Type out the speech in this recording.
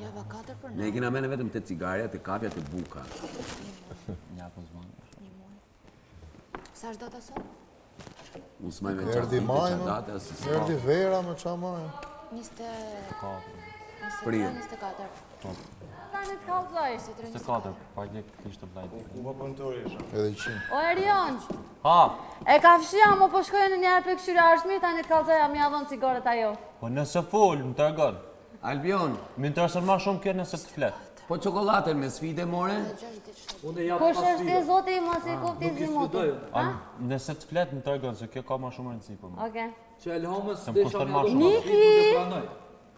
Java 4 për në. Ne e kena menen vetëm te cigarja, te kafja, te buka. Një apos më. Një muaj. Sa është data sot? Unë s'maj men çatë ditë çë data, si s'ka. Erdi vera me ça maj. 24. 24, 24. Po. Sa në të kallzoj? 24, pa një kështë të blajti. Ku po për në të rishë? Edhe qënë. O Erion, Haa. E ka fshi ama po shkoj njerë pe kqyri a asht mirë tani të kallxoj a me ja dhon cigaret a jo. Po nëse fol më tregon. Albion. Më intereson ma shumë kjo nëse të flet. Po çokollaten me sfide more? Kush është i zoti mos e koriti moti. Nuk i sfidoj unë. Nëse të flet më tregon se kjo ka ma shumë rëndësi për mua. Oke. Që Ilhames t'shoh ja dhon. Miki.